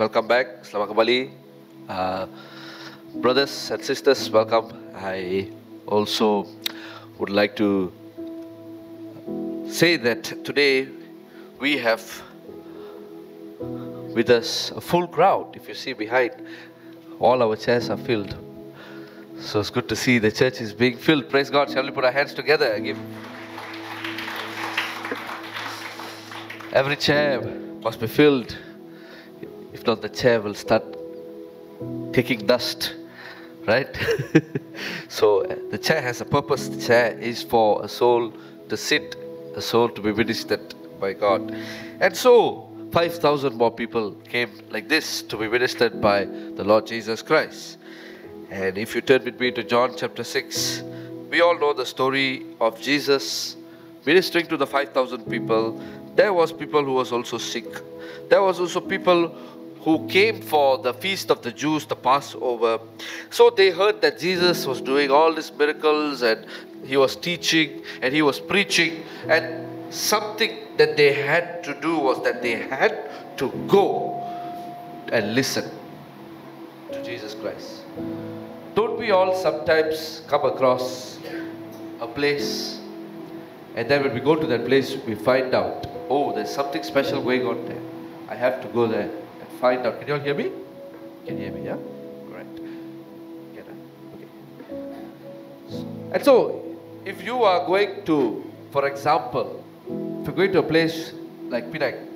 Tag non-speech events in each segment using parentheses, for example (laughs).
Welcome back. Selamat kembali. Uh, brothers and sisters, welcome. I also would like to say that today we have with us a full crowd. If you see behind, all our chairs are filled. So it's good to see the church is being filled. Praise God. Shall we put our hands together and give? Every chair must be filled. If not, the chair will start taking dust, right? (laughs) so uh, the chair has a purpose. The chair is for a soul to sit, a soul to be ministered by God. And so, 5,000 more people came like this to be ministered by the Lord Jesus Christ. And if you turn with me to John chapter 6, we all know the story of Jesus ministering to the 5,000 people. There was people who was also sick. There was also people who came for the feast of the Jews, the Passover. So they heard that Jesus was doing all these miracles and he was teaching and he was preaching. And something that they had to do was that they had to go and listen to Jesus Christ. Don't we all sometimes come across a place and then when we go to that place we find out, oh, there's something special going on there. I have to go there find out. Can you all hear me? Can you hear me? Yeah? Correct. Get it? Okay. And so, if you are going to, for example, if you're going to a place like Penang,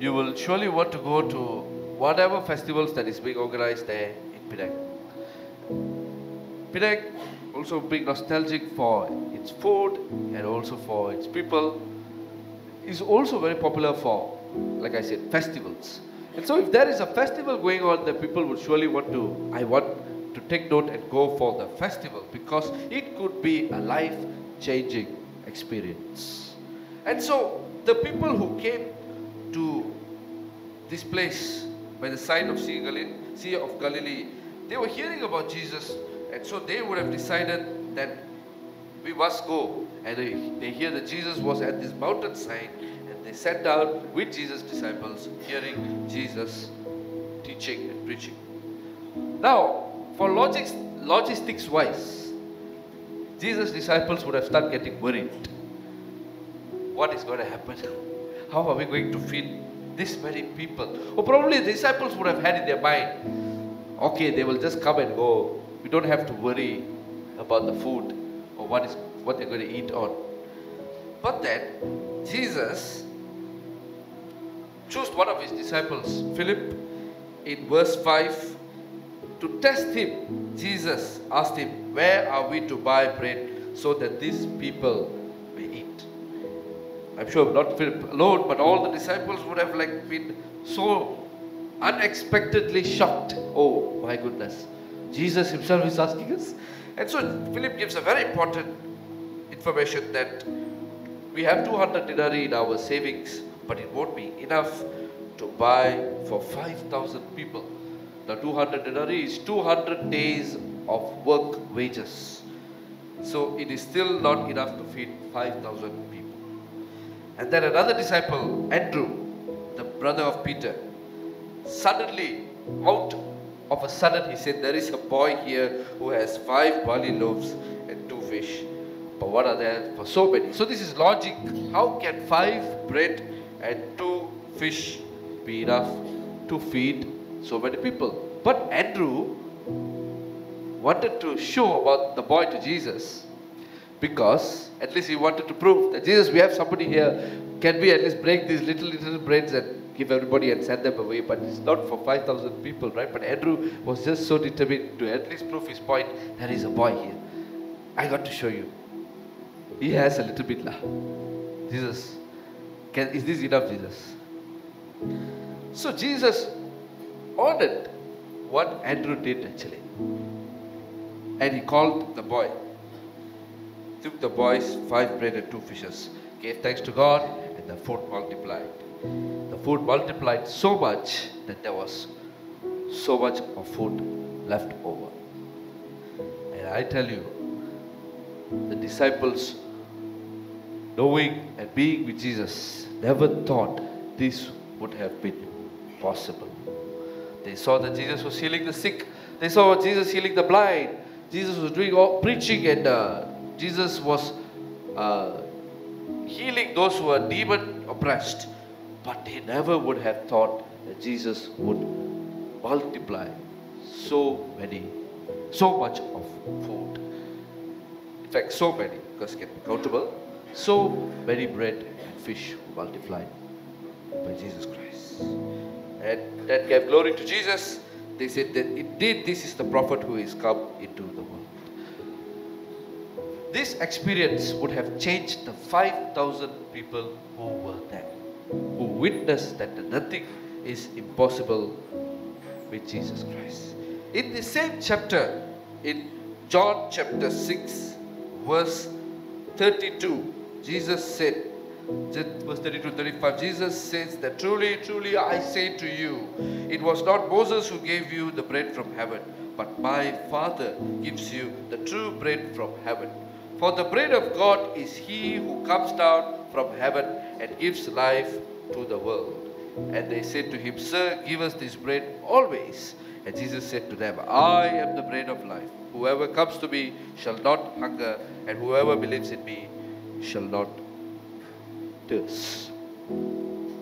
you will surely want to go to whatever festivals that is being organized there in Penang. Penang also being nostalgic for its food and also for its people is also very popular for, like I said, festivals. And so if there is a festival going on, the people would surely want to, I want to take note and go for the festival because it could be a life-changing experience. And so the people who came to this place by the side of Sea, Galilee, sea of Galilee, they were hearing about Jesus, and so they would have decided that we must go. And they, they hear that Jesus was at this mountainside, they sat down with Jesus' disciples, hearing Jesus teaching and preaching. Now, for logistics wise, Jesus' disciples would have started getting worried. What is going to happen? (laughs) How are we going to feed this many people? Or probably the disciples would have had in their mind, okay, they will just come and go. We don't have to worry about the food or what is what they're going to eat on. But then Jesus chose one of his disciples, Philip, in verse 5 to test him. Jesus asked him, Where are we to buy bread so that these people may eat? I'm sure not Philip alone, but all the disciples would have like been so unexpectedly shocked. Oh my goodness. Jesus himself is asking us. And so Philip gives a very important information that we have 200 denarii in our savings, but it won't be enough to buy for 5,000 people. The 200 denarii is 200 days of work wages. So it is still not enough to feed 5,000 people. And then another disciple, Andrew, the brother of Peter, suddenly, out of a sudden, he said, There is a boy here who has five barley loaves and two fish. But what are there for so many? So this is logic. How can five bread and two fish be enough to feed so many people? But Andrew wanted to show about the boy to Jesus because at least he wanted to prove that Jesus, we have somebody here. Can we at least break these little little breads and give everybody and send them away? But it's not for five thousand people, right? But Andrew was just so determined to at least prove his point. There is a boy here. I got to show you. He has a little bit lah. Jesus, can is this enough, Jesus? So Jesus honored what Andrew did actually. And he called the boy. Took the boys five bread and two fishes, gave thanks to God, and the food multiplied. The food multiplied so much that there was so much of food left over. And I tell you, the disciples, knowing and being with Jesus, never thought this would have been possible. They saw that Jesus was healing the sick. They saw Jesus healing the blind. Jesus was doing all preaching, and uh, Jesus was uh, healing those who were demon oppressed. But they never would have thought that Jesus would multiply so many, so much of food. In fact, so many, because it can be countable, so many bread fish multiplied by Jesus Christ. And that gave glory to Jesus. They said that indeed this is the prophet who is come into the world. This experience would have changed the 5,000 people who were there, who witnessed that nothing is impossible with Jesus Christ. In the same chapter, in John chapter 6, verse 32, Jesus said, verse 32 35, Jesus says that truly, truly I say to you, it was not Moses who gave you the bread from heaven, but my Father gives you the true bread from heaven. For the bread of God is he who comes down from heaven and gives life to the world. And they said to him, Sir, give us this bread always. And Jesus said to them, I am the bread of life. Whoever comes to me shall not hunger, and whoever believes in me shall not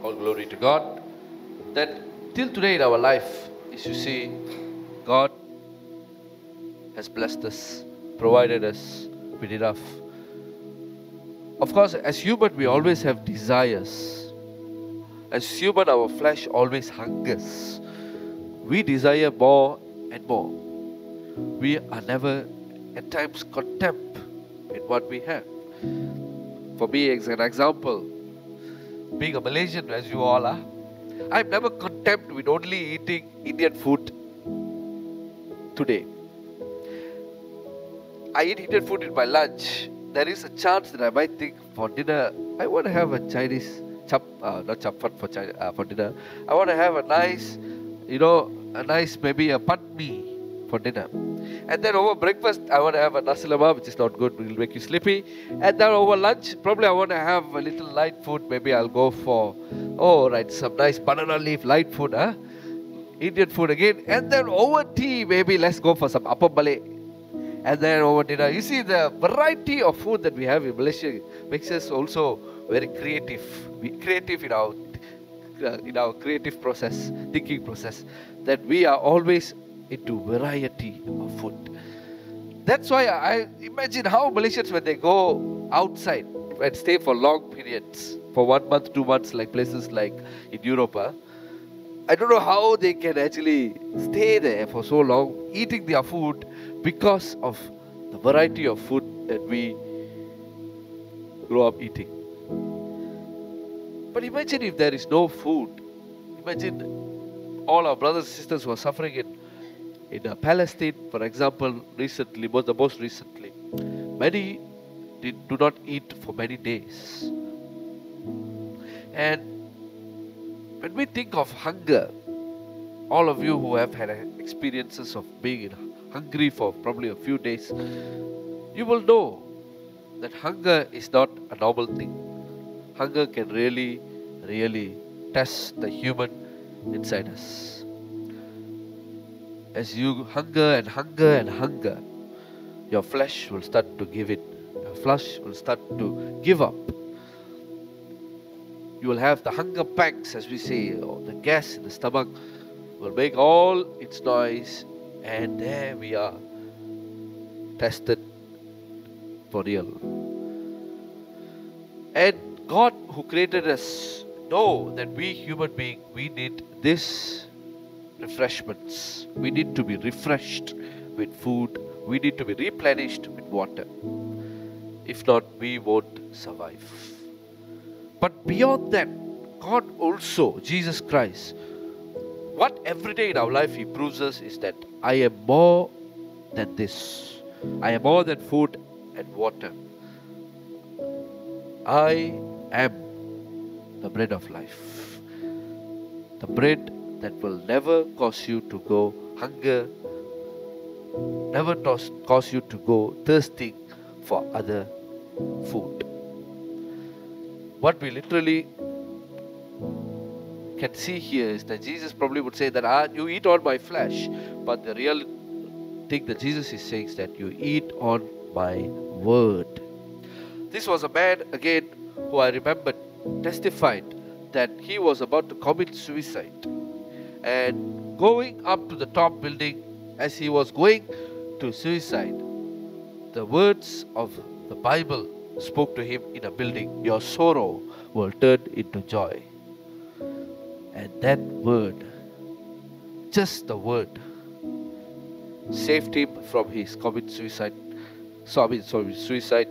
All glory to God. That till today in our life, as you see, God has blessed us, provided us with enough. Of course, as human, we always have desires. As human, our flesh always hungers. We desire more and more. We are never, at times, content with what we have. For me, as an example, being a Malaysian, as you all are, I'm never content with only eating Indian food today. I eat Indian food in my lunch. There is a chance that I might think for dinner, I want to have a Chinese chap, uh, not chap for China, uh, for dinner. I want to have a nice, you know, a nice maybe a mee for dinner. And then over breakfast, I want to have a nasi lemak, which is not good, it will make you sleepy. And then over lunch, probably I want to have a little light food. Maybe I'll go for, oh, right, some nice banana leaf light food, huh? Indian food again. And then over tea, maybe let's go for some appam Malay. And then over dinner. You see, the variety of food that we have in Malaysia makes us also very creative. Creative in our, in our creative process, thinking process. That we are always into variety of food. That's why I imagine how Malaysians, when they go outside and stay for long periods, for one month, two months, like places like in Europe? I don't know how they can actually stay there for so long, eating their food because of the variety of food that we grow up eating. But imagine if there is no food. Imagine all our brothers and sisters who are suffering in in uh, Palestine, for example, recently, most, the most recently, many did, do not eat for many days. And when we think of hunger, all of you who have had experiences of being hungry for probably a few days, you will know that hunger is not a normal thing. Hunger can really, really test the human inside us as you hunger and hunger and hunger, your flesh will start to give in. Your flesh will start to give up. You will have the hunger pangs, as we say, or the gas in the stomach will make all its noise, and there we are, tested for real. And God, who created us, know that we human beings we need this refreshments. We need to be refreshed with food. We need to be replenished with water. If not, we won't survive. But beyond that, God also, Jesus Christ, what every day in our life He proves us is that I am more than this. I am more than food and water. I am the bread of life. The bread that will never cause you to go hunger, never cause you to go thirsting for other food. What we literally can see here is that Jesus probably would say that ah, you eat on my flesh, but the real thing that Jesus is saying is that you eat on my word. This was a man again who I remember testified that he was about to commit suicide and going up to the top building as he was going to suicide. The words of the bible spoke to him in a building. Your sorrow will turn into joy. And that word just the word saved him from his commit suicide so I mean, sorry, suicide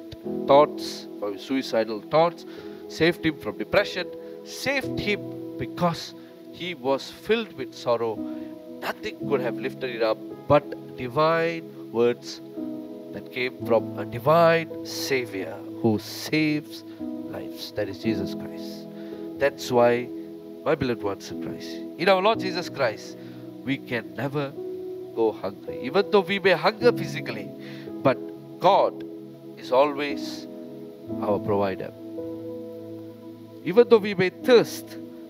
thoughts from suicidal thoughts saved him from depression saved him because he was filled with sorrow. Nothing could have lifted it up but divine words that came from a divine Savior who saves lives. That is Jesus Christ. That's why, my beloved ones in Christ, in our Lord Jesus Christ, we can never go hungry. Even though we may hunger physically, but God is always our provider. Even though we may thirst,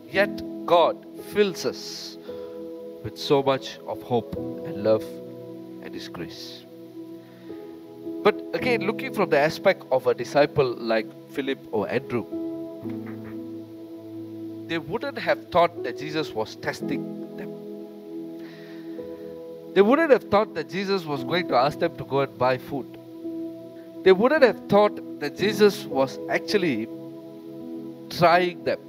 yet God fills us with so much of hope and love and His grace. But again, looking from the aspect of a disciple like Philip or Andrew, they wouldn't have thought that Jesus was testing them. They wouldn't have thought that Jesus was going to ask them to go and buy food. They wouldn't have thought that Jesus was actually trying them.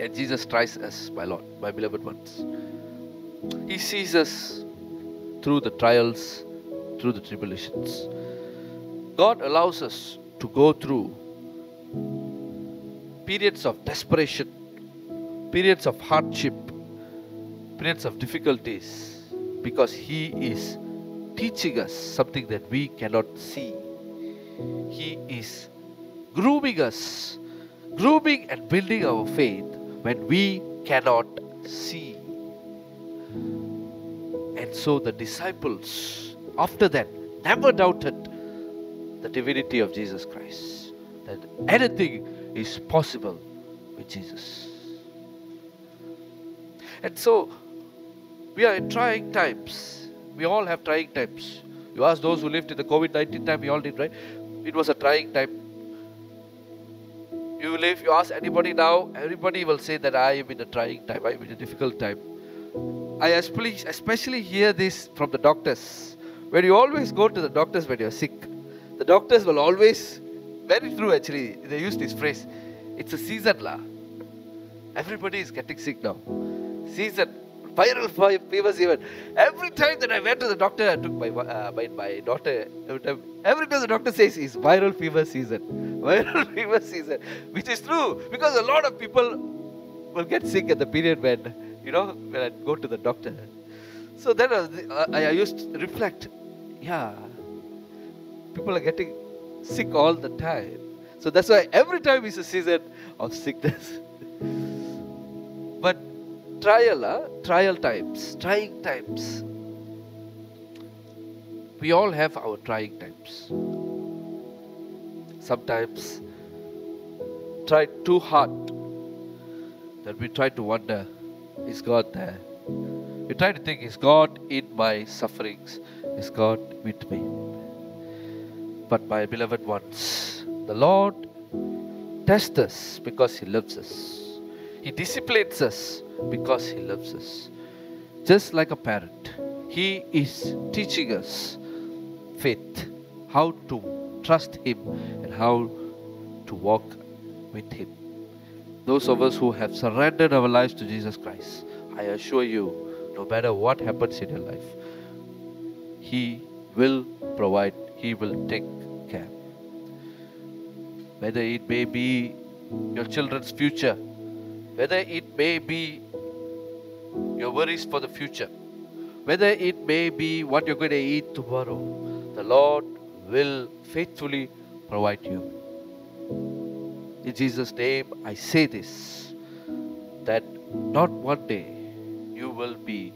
And Jesus tries us, my Lord, my beloved ones. He sees us through the trials, through the tribulations. God allows us to go through periods of desperation, periods of hardship, periods of difficulties, because He is teaching us something that we cannot see. He is grooming us, grooming and building our faith when we cannot see. And so the disciples, after that, never doubted the divinity of Jesus Christ. That anything is possible with Jesus. And so, we are in trying times. We all have trying times. You ask those who lived in the COVID 19 time, we all did, right? It was a trying time. Live, you ask anybody now, everybody will say that I am in a trying time, I am in a difficult time. I especially, especially hear this from the doctors. When you always go to the doctors when you're sick, the doctors will always, very true actually, they use this phrase, it's a season la. Everybody is getting sick now. Season, viral fever season. Every time that I went to the doctor, I took my, uh, my, my daughter, every time, every time the doctor says it's viral fever season. (laughs) Viral fever season. Which is true, because a lot of people will get sick at the period when you know, when I go to the doctor. So then I, I used to reflect, yeah, people are getting sick all the time. So that's why every time is a season of sickness. (laughs) trial, uh, trial times, trying times. We all have our trying times. Sometimes try too hard that we try to wonder is God there? You try to think, is God in my sufferings? Is God with me? But my beloved ones, the Lord tests us because He loves us. He disciplines us because He loves us. Just like a parent, He is teaching us faith, how to trust Him and how to walk with Him. Those of us who have surrendered our lives to Jesus Christ, I assure you, no matter what happens in your life, He will provide, He will take care. Whether it may be your children's future, whether it may be your worries for the future, whether it may be what you're going to eat tomorrow, the Lord will faithfully provide you. In Jesus' name, I say this that not one day you will be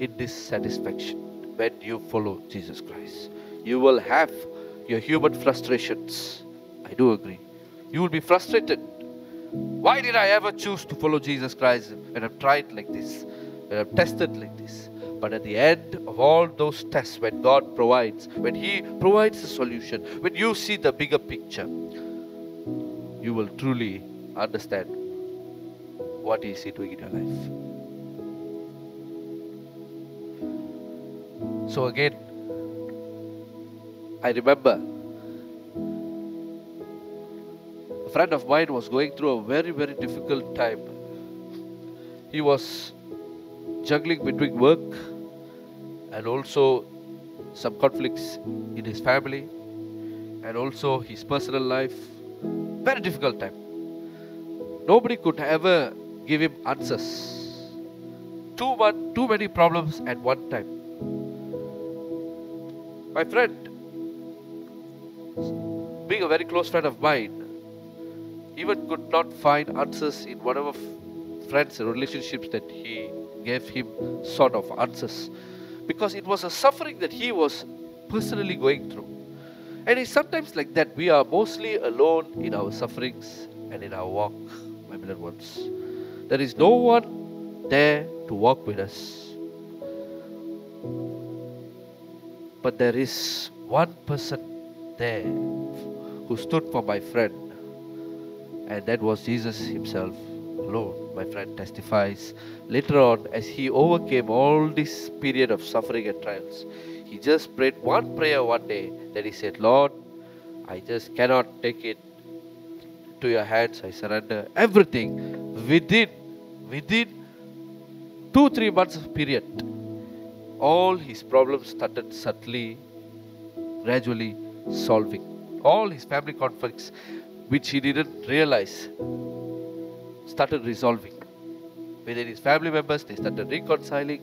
in dissatisfaction when you follow Jesus Christ. You will have your human frustrations. I do agree. You will be frustrated. Why did I ever choose to follow Jesus Christ when I've tried like this, when I've tested like this? But at the end of all those tests, when God provides, when He provides the solution, when you see the bigger picture, you will truly understand what is He doing in your life. So again, I remember friend of mine was going through a very, very difficult time. He was juggling between work and also some conflicts in his family and also his personal life. Very difficult time. Nobody could ever give him answers. Too, much, too many problems at one time. My friend, being a very close friend of mine, even could not find answers in whatever friends and relationships that he gave him sort of answers because it was a suffering that he was personally going through. And it's sometimes like that. We are mostly alone in our sufferings and in our walk, my beloved ones. There is no one there to walk with us. But there is one person there who stood for my friend, and that was Jesus Himself Lord, My friend testifies later on as he overcame all this period of suffering and trials. He just prayed one prayer one day that he said, Lord, I just cannot take it to your hands. I surrender everything within within two, three months of period. All his problems started subtly, gradually solving. All his family conflicts, which he didn't realize, started resolving. Within his family members, they started reconciling.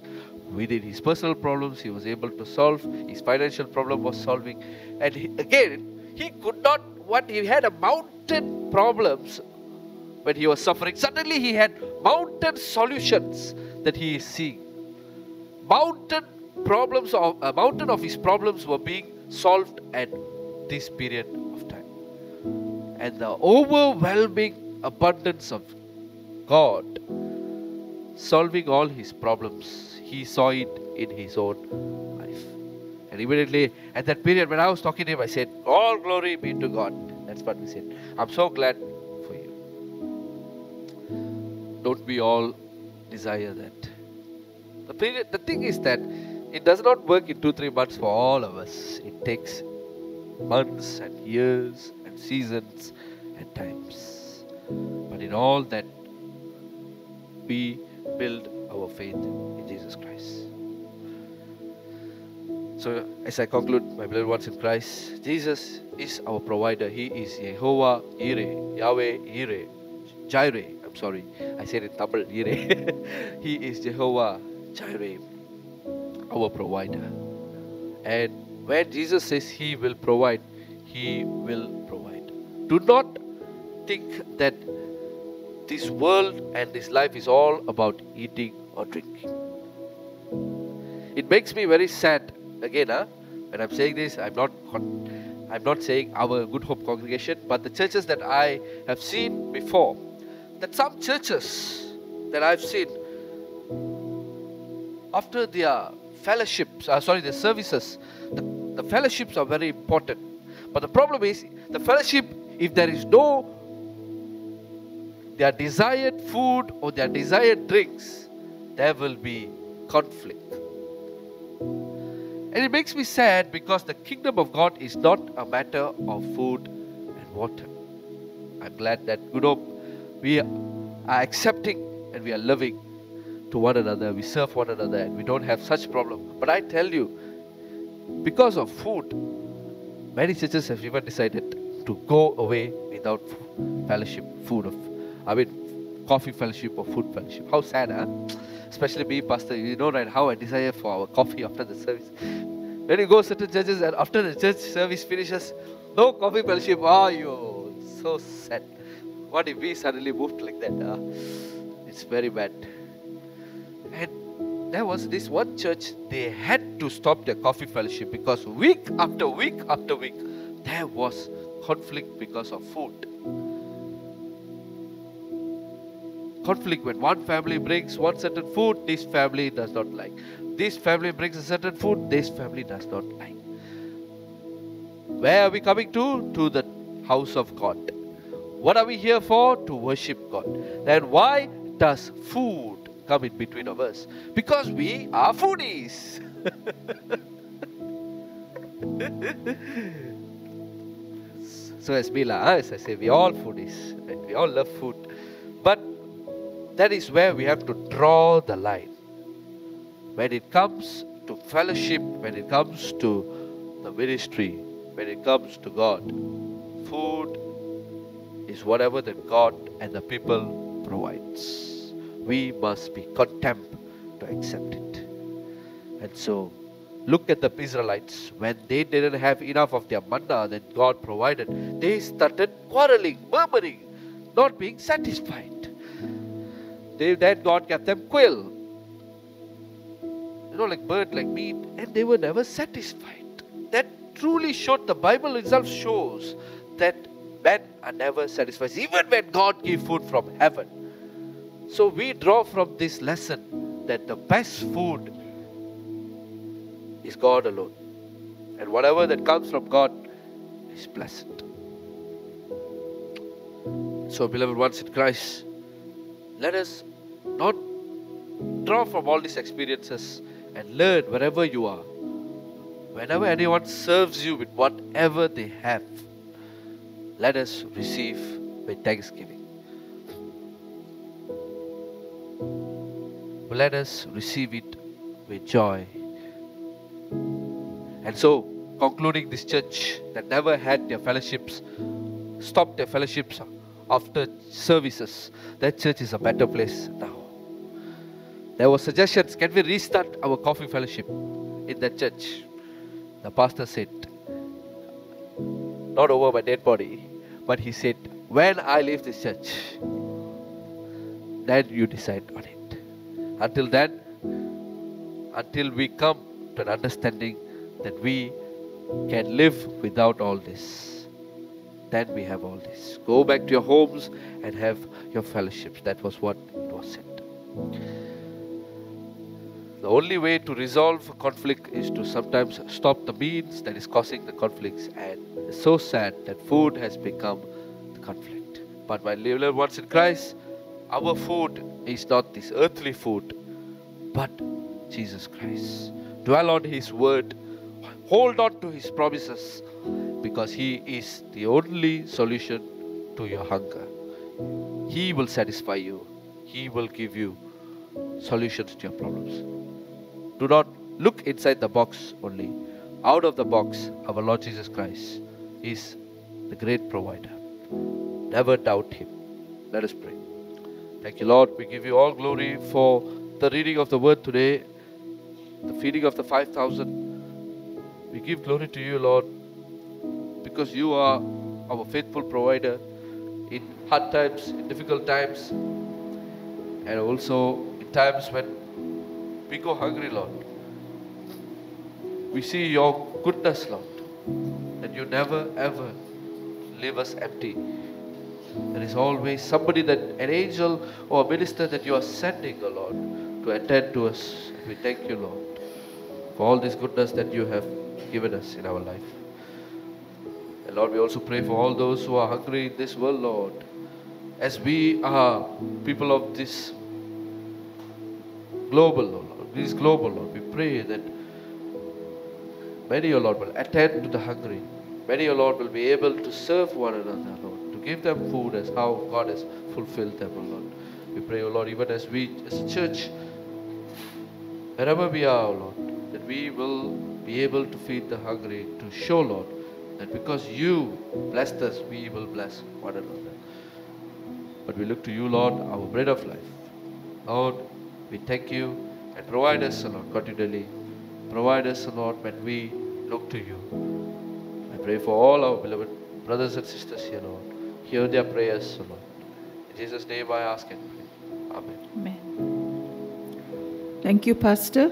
Within his personal problems, he was able to solve. His financial problem was solving. And he, again, he could not, what he had a mountain problems when he was suffering. Suddenly he had mountain solutions that he is seeing. Mountain problems of a mountain of his problems were being solved at this period. And the overwhelming abundance of God solving all his problems. He saw it in his own life. And immediately at that period when I was talking to him, I said, All glory be to God. That's what we said. I'm so glad for you. Don't we all desire that? The, period, the thing is that it does not work in two, three months for all of us. It takes months and years seasons and times. But in all that, we build our faith in Jesus Christ. So, as I conclude, my beloved ones in Christ, Jesus is our provider. He is Jehovah Ire, Yahweh Ire, Jireh. I'm sorry, I said it Tamil, Ire. (laughs) he is Jehovah Jireh, our provider. And when Jesus says He will provide, He will. Do not think that this world and this life is all about eating or drinking. It makes me very sad. Again, huh? when I'm saying this, I'm not I'm not saying our Good Hope congregation, but the churches that I have seen before. That some churches that I've seen after their fellowships, uh, sorry, their services, the, the fellowships are very important. But the problem is, the fellowship, if there is no their desired food or their desired drinks, there will be conflict. And it makes me sad because the kingdom of God is not a matter of food and water. I'm glad that Good Hope, we are accepting and we are loving to one another. We serve one another and we don't have such problem. But I tell you, because of food, many churches have even decided to go away without fellowship, food of I mean, coffee fellowship or food fellowship. How sad, huh? Especially me, Pastor, you know, right, how I desire for our coffee after the service. When you go certain churches and after the church service finishes, no coffee fellowship. Ah, oh, you so sad. What if we suddenly moved like that? Huh? It's very bad. And there was this one church, they had to stop their coffee fellowship because week after week after week, there was conflict because of food. Conflict when one family brings one certain food, this family does not like. This family brings a certain food, this family does not like. Where are we coming to? To the house of God. What are we here for? To worship God. Then why does food come in between of us? Because we are foodies. (laughs) so as Mila, as I say, we all foodies. Right? We all love food. But that is where we have to draw the line. When it comes to fellowship, when it comes to the ministry, when it comes to God, food is whatever that God and the people provides. We must be content to accept it. And so, look at the Israelites. When they didn't have enough of their manna that God provided, they started quarreling, murmuring, not being satisfied. They, then God gave them quail, you know, like bird, like meat, and they were never satisfied. That truly showed, the Bible itself shows that men are never satisfied, even when God gives food from heaven. So we draw from this lesson that the best food is God alone. And whatever that comes from God is blessed. So, beloved ones in Christ, let us not draw from all these experiences and learn wherever you are. Whenever anyone serves you with whatever they have, let us receive with thanksgiving. Let us receive it with joy. And so, concluding this church that never had their fellowships, stopped their fellowships after services, that church is a better place now. There were suggestions, can we restart our coffee fellowship in that church? The pastor said, not over my dead body, but he said, when I leave this church, then you decide on it. Until then, until we come to an understanding that we can live without all this, then we have all this. Go back to your homes and have your fellowships. That was what it was said. The only way to resolve a conflict is to sometimes stop the means that is causing the conflicts. And it's so sad that food has become the conflict. But my little ones in Christ, our food is not this earthly food, but Jesus Christ. Dwell on His word, hold on to His promises, because He is the only solution to your hunger. He will satisfy you, He will give you solutions to your problems. Do not look inside the box only. Out of the box, our Lord Jesus Christ is the great provider. Never doubt Him. Let us pray. Thank you, Lord. We give you all glory for the reading of the word today, the feeding of the 5,000. We give glory to you, Lord, because you are our faithful provider in hard times, in difficult times, and also in times when we go hungry, Lord. We see your goodness, Lord, that you never ever leave us empty. There is always somebody that an angel or a minister that you are sending, O Lord, to attend to us. We thank you, Lord, for all this goodness that you have given us in our life. And Lord, we also pray for all those who are hungry in this world, Lord. As we are people of this global, Lord, this global, Lord, we pray that many, O Lord, will attend to the hungry. Many, O Lord, will be able to serve one another, Lord, to give them food as how God has fulfilled them, O Lord. We pray, O Lord, even as we, as a church, wherever we are, O Lord, that we will be able to feed the hungry, to show, Lord, that because you blessed us, we will bless one another. But we look to you, Lord, our bread of life. Lord, we thank you and provide us, Lord, continually. Provide us, Lord, when we look to you. I pray for all our beloved brothers and sisters here, Lord. Hear their prayers, Lord. In Jesus' name I ask and pray. Amen. Amen. Thank you, Pastor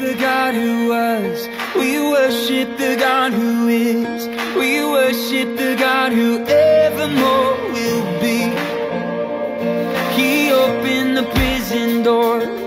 the God who was. We worship the God who is. We worship the God who evermore will be. He opened the prison door.